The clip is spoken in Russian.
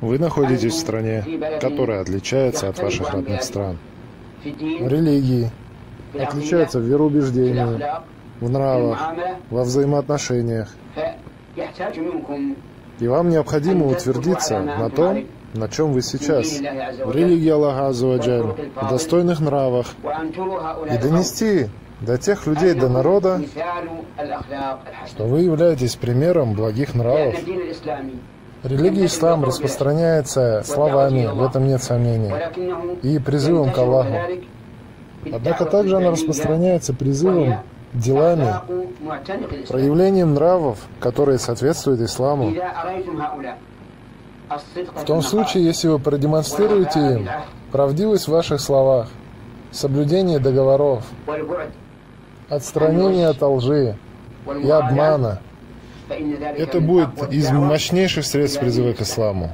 Вы находитесь в стране, которая отличается от ваших родных стран. Религии отличаются в вероубеждении, в нравах, во взаимоотношениях. И вам необходимо утвердиться на том, на чем вы сейчас, в религии Аллаха Азуаджаль, в достойных нравах, и донести до тех людей, до народа, что вы являетесь примером благих нравов. Религия ислам распространяется словами, в этом нет сомнений, и призывом к Аллаху. Однако также она распространяется призывом, делами, проявлением нравов, которые соответствуют исламу. В том случае, если вы продемонстрируете им правдивость в ваших словах, соблюдение договоров, отстранение от лжи и обмана, это будет из мощнейших средств призыва к исламу.